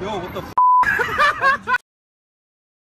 Yo, what the f?